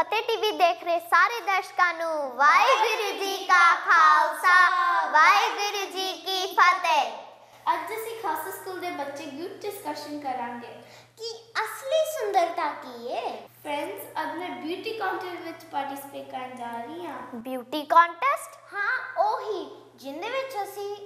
ਫਤਿਹ TV ਦੇਖ ਰਹੇ ਸਾਰੇ ਦਰਸ਼ਕਾਂ ਨੂੰ। ਵਾਹਿਗੁਰੂ ਜੀ ਕਾ ਖਾਲਸਾ ਵਾਹਿਗੁਰੂ ਜੀ ਕੀ ਫਤਿਹ। ਅੱਜ ਅਸੀਂ ਖਾਲਸਾ ਸਕੂਲ ਦੇ ਬੱਚੇ ਗਰੁੱਪ ਡਿਸਕਸ਼ਨ ਕਰਾਂਗੇ। ਕਿ ਅਸਲੀ ਸੁੰਦਰਤਾ ਕੀ ਹੈ ਫਰੈਂਡਸ ਅੱਜ ਮੈਂ ਬਿਊਟੀ ਕਾਂਟੈਸਟ ਵਿੱਚ ਪਾਰਟਿਸਿਪੇਟ ਕਰਨ ਜਾ ਰਹੀ ਹਾਂ। ਬਿਊਟੀ ਕੰਟੈਸਟ ਹਾਂ। ਉਹੀ ਜਿੰਦੇ ਵਿੱਚ ਅਸੀਂ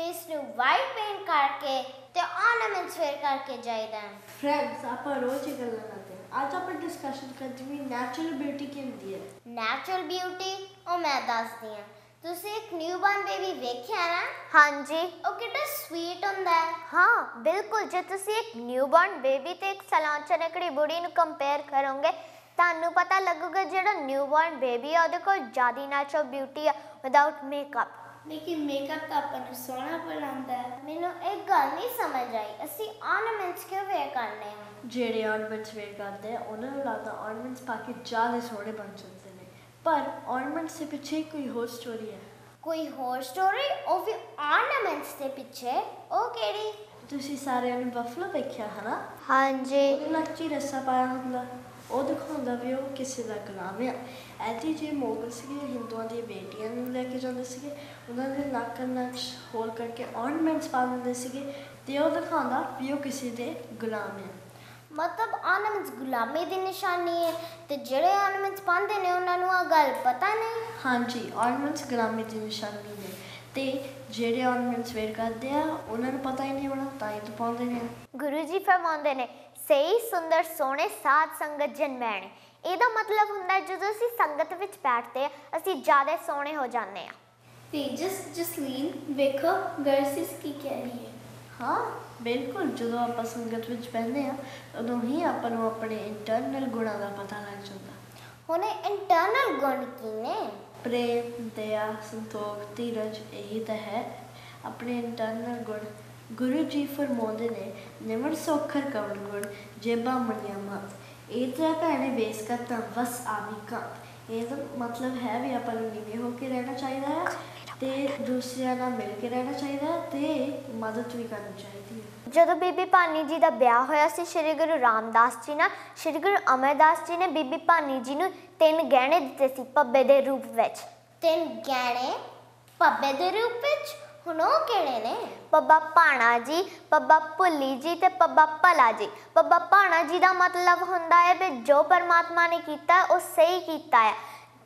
ਫੇਸ ਨੂੰ ਵਾਈਟ ਪੇਂਟ ਕਰਕੇ ਤੇ ਆਰਨਾਮੈਂਟਸ ਵੇਅਰ ਕਰਕੇ ਜਾਈਦਾ ਹੈ ਫਰੈਂਡਸ ਆਪਾਂ ਰੋਜ਼ ਹੀ ਗੱਲਾਂ ਕਰਦੇ ਹਾਂ ਅੱਜ ਆਪਾਂ ਡਿਸਕਸ਼ਨ ਕਰਦੇ ਵੀ ਨੈਚੁਰਲ ਬਿਊਟੀ ਕੀ ਹੁੰਦੀ ਹੈ ਨੈਚੁਰਲ ਬਿਊਟੀ ਉਹ ਮੈਂ ਦੱਸਦੀ ਹਾਂ ਤੁਸੀਂ ਇੱਕ ਨਿਊਬਰਨ ਬੇਬੀ ਵੇਖਿਆ ਨਾ ਹਾਂਜੀ ਉਹ ਕਿੰਨਾ ਸਵੀਟ ਹੁੰਦਾ ਹੈ ਹਾਂ ਬਿਲਕੁਲ ਜੇ ਤੁਸੀਂ ਇੱਕ ਨਿਊਬਰਨ ਬੇਬੀ ਤੇ ਇੱਕ ਸਾਲਾਂ ਚਨਕੜੀ ਬੁੜੀ ਨੂੰ ਕੰਪੇਅਰ ਕਰੋਗੇ ਤੁਹਾਨੂੰ ਪਤਾ ਲੱਗੂਗਾ ਜਿਹੜਾ ਨਿਊਬਰਨ ਬੇਬੀ ਆ ਉਹਦੇ ਕੋਲ ਜ਼ਿਆਦਾ ਨੈਚੁਰਲ ਬਿਊਟੀ ਆ ਵਿਦਆਊਟ ਮੇਕਅਪ ਲੇਕਿਨ ਮੇਕਅਪ ਤਾਂ ਆਪਾਂ ਨੂੰ ਸੋਹਣਾ ਬਣਾਉਂਦਾ ਹੈ ਮੈਨੂੰ ਇੱਕ ਗੱਲ ਨਹੀਂ ਸਮਝ ਆਈ ਅਸੀਂ ਆਰਨਾਮੈਂਟਸ ਕਿਉਂ ਵੇਅਰ ਕਰਨੇ ਆ ਜਿਹੜੇ ਆਰਨਮੈਂਟਸ ਵੇਅਰ ਕਰਦੇ ਆ ਉਹਨਾਂ ਨੂੰ ਲੱਗਦਾ ਆਰਨਮੈਂਟਸ ਪਾ ਕੇ ਜ਼ਿਆਦਾ ਸੋਹਣੇ ਬਣ ਜਾਂਦੇ ਨੇ ਪਰ ਆਰਨਮੈਂਟਸ ਦੇ ਪਿੱਛੇ ਕੋਈ ਹੋਰ ਸਟੋਰੀ ਹੈ ਕੋਈ ਹੋਰ ਸਟੋਰੀ ਉਹ ਵੀ ਆਰਨਾਮੈਂਟਸ ਦੇ ਪਿੱਛੇ ਉਹ ਕਿਹੜੀ ਤੁਸੀਂ ਸਾਰਿਆਂ ਨੇ ਬਫਲੋ ਵੇਖਿਆ ਹਨਾ ਹਾਂਜੀ ਉਹਦੇ ਨਾਲ ਕੀ ਰੱਸਾ ਪਾਇਆ ਹੁੰਦਾ ਉਹ ਦਿਖਾਉਂਦਾ ਵੀ ਉਹ ਕਿਸੇ ਦਾ ਗੁਲਾਮ ਆ ਐਦੀ ਜੇ ਮੋਗਲ ਸੀਗੇ ਹਿੰਦੂਆਂ ਨੂੰ ਲੈ ਕੇ ਜਾਂਦੇ ਸੀਗੇ ਉਹਨਾਂ ਦੇ ਨੱਕ ਨਕਸ਼ ਹੋਲ ਕਰਕੇ ਆਰਨਮੈਂਟਸ ਪਾ ਦਿੰਦੇ ਸੀਗੇ ਤੇ ਉਹ ਦਿਖਾਉਂਦਾ ਵੀ ਉਹ ਕਿਸੇ ਦੇ ਗੁਲਾਮ ਆ ਮਤਲਬ ਆਰਨਾਮੈਂਟਸ ਗੁਲਾਮੀ ਦੀ ਨਿਸ਼ਾਨੀ ਹੈ ਤੇ ਜਿਹੜੇ ਆਰਨਾਮੈਂਟਸ ਪਾਉਂਦੇ ਨੇ ਉਹਨਾਂ ਨੂੰ ਆ ਗੱਲ ਪਤਾ ਨਹੀਂ? ਹਾਂਜੀ ਆਰਨਮੈਂਟਸ ਗੁਲਾਮੀ ਦੀ ਨਿਸ਼ਾਨੀ ਨੇ। ਤੇ ਜਿਹੜੇ ਆਰਨਮੈਂਟਸ ਵੇਅਰ ਕਰਦੇ ਆ ਉਹਨਾਂ ਨੂੰ ਪਤਾ ਹੀ ਨਹੀਂ ਹੋਣਾ ਤਾਂ ਹੀ ਤਾਂ ਪਾਉਂਦੇ ਨੇ। ਗੁਰੂ ਜੀ ਫਰਮਾਉਂਦੇ ਨੇ ਸਹੀ ਸੁੰਦਰ ਸੋਹਣੇ ਸਾਧ ਸੰਗਤ ਜਨਮੈਣ। ਇਹਦਾ ਮਤਲਬ ਹੁੰਦਾ ਜਦੋਂ ਅਸੀਂ ਸੰਗਤ ਵਿੱਚ ਬੈਠਦੇ ਆ ਅਸੀਂ ਜ਼ਿਆਦਾ ਸੋਹਣੇ ਹੋ ਜਾਂਦੇ ਆ ਤੇ ਜਸ ਜਸਲੀਨ ਵੇਖੋ ਗਰਸਿਸ ਕੀ ਕਹਿ ਰਹੀ ਹੈ। ਹਾਂ। ਬਿਲਕੁਲ ਜਦੋਂ ਆਪਾਂ ਸੰਗਤ ਵਿੱਚ ਬਹਿੰਦੇ ਆ ਉਦੋਂ ਹੀ ਆਪਾਂ ਨੂੰ ਆਪਣੇ ਇੰਟਰਨਲ ਗੁਣਾਂ ਦਾ ਪਤਾ ਲੱਗ ਜਾਂਦਾ। ਹੁਣ ਇੰਟਰਨਲ ਗੁਣ ਕੀ ਨੇ? ਪ੍ਰੇਮ ਦਇਆ ਸੰਤੋਖ ਧੀਰਜ ਇਹੀ ਆਪਣੇ ਇੰਟਰਨਲ ਗੁਣ ਗੁਰੂ ਜੀ ਫਰਮਾਉਂਦੇ ਨੇ, ਨਿਮਰ ਸੋਖਰ ਕਵਣ ਗੁਣ, ਜੇਬਾ ਮੰਨਿਆ ਮਤ। ਇਹ ਤਾਂ ਭੈਣੇ ਵੇਸ ਕਰਤਾ ਵਸ ਆਵੀ ਕਾ ਇਹਦਾ ਮਤਲਬ ਹੈ ਵੀ ਆਪਾਂ ਨੂੰ ਨੀਵੇਂ ਹੋ ਕੇ ਰਹਿਣਾ ਚਾਹੀਦਾ ਹੈ। ਤੇ ਦੂਸਰਿਆਂ ਨਾਲ ਮਿਲ ਕੇ ਰਹਿਣਾ ਚਾਹੀਦਾ ਤੇ ਮਦਦ ਵੀ ਕਰਨੀ ਚਾਹੀਦੀ ਹੈ। ਜਦੋਂ ਬੀਬੀ ਭਾਨੀ ਜੀ ਦਾ ਵਿਆਹ ਹੋਇਆ ਸੀ ਸ੍ਰੀ ਗੁਰੂ ਰਾਮਦਾਸ ਜੀ ਨਾਲ ਸ੍ਰੀ ਗੁਰੂ ਅਮਰਦਾਸ ਜੀ ਨੇ ਬੀਬੀ ਭਾਨੀ ਜੀ ਨੂੰ ਤਿੰਨ ਗਹਿਣੇ ਦਿੱਤੇ ਸੀ ਪੱਬੇ ਦੇ ਰੂਪ ਵਿੱਚ। ਤਿੰਨ ਗਹਿਣੇ ਪੱਬੇ ਦੇ ਰੂਪ ਵਿੱਚ? ਹੁਣ ਉਹ ਕਿਹੜੇ ਨੇ? ਪੱਬਾ ਭਾਣਾ ਜੀ ਪੱਬਾ ਭੁੱਲੀ ਜੀ ਤੇ ਪੱਬਾ ਭਲਾ ਜੀ। ਪੱਬਾ ਭਾਣਾ ਜੀ ਦਾ ਮਤਲਬ ਹੁੰਦਾ ਹੈ ਵੀ ਜੋ ਪਰਮਾਤਮਾ ਨੇ ਕੀਤਾ ਉਹ ਸਹੀ ਕੀਤਾ ਹੈ।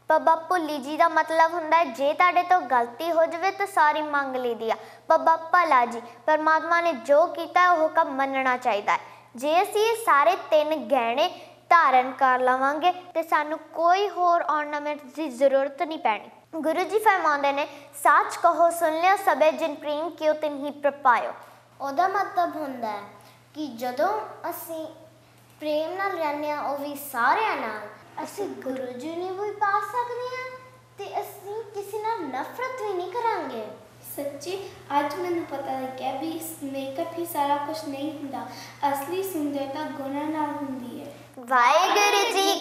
ਪੱਬਾ ਭੁੱਲੀ ਜੀ ਦਾ ਮਤਲਬ ਹੁੰਦਾ ਹੈ, ਜੇ ਤੁਹਾਡੇ ਤੋਂ ਗਲਤੀ ਹੋ ਜਾਵੇ ਤਾਂ ਸਾਰੀ ਮੰਗ ਲਈਦੀ ਆ। ਪੱਬਾ ਭਲਾ ਜੀ, ਪਰਮਾਤਮਾ ਨੇ ਜੋ ਕੀਤਾ ਉਹ ਹੁਕਮ ਮੰਨਣਾ ਚਾਹੀਦਾ ਹੈ। ਜੇ ਅਸੀਂ ਇਹ ਸਾਰੇ ਤਿੰਨ ਗਹਿਣੇ ਧਾਰਨ ਕਰ ਲਵਾਂਗੇ, ਤੇ ਸਾਨੂੰ ਕੋਈ ਹੋਰ ornament ਦੀ ਜ਼ਰੂਰਤ ਨਹੀਂ ਪੈਣੀ। ਗੁਰੂ ਜੀ ਫਰਮਾਉਂਦੇ ਨੇ, ਸੱਚ ਕਹੋ, ਸੁਣ ਲਿਓ, ਸਭੇ ਜਿਨ ਪ੍ਰੇਮ ਕਿਉ ਤਿਨ ਹੀ ਪ੍ਰਪਾਇਓ ਉਹਦਾ ਮਤਲਬ ਹੁੰਦਾ ਹੈ ਕਿ ਜਦੋਂ ਅਸੀਂ ਪ੍ਰੇਮ ਨਾਲ ਰਹਿੰਦੇ ਹਾਂ, ਉਹ ਵੀ ਸਾਰਿਆਂ ਨਾਲ ਅਸੀਂ ਗੁਰੂ ਜੀ ਨੂੰ ਵੀ ਪਾ ਸਕਦੇ ਹਾਂ ਤੇ ਅਸੀਂ ਕਿਸੇ ਨਾਲ ਨਫ਼ਰਤ ਵੀ ਨਹੀਂ ਕਰਾਂਗੇ। ਸੱਚੀ ਅੱਜ ਮੈਨੂੰ ਪਤਾ ਲੱਗਿਆ ਵੀ ਮੇਕਅਪ ਹੀ ਸਾਰਾ ਕੁਝ ਨਹੀਂ ਹੁੰਦਾ। ਅਸਲੀ ਸੁੰਦਰਤਾ ਗੁਣਾਂ ਨਾਲ ਹੁੰਦੀ ਹੈ। ਵਾਹਿਗੁਰੂ ਜੀ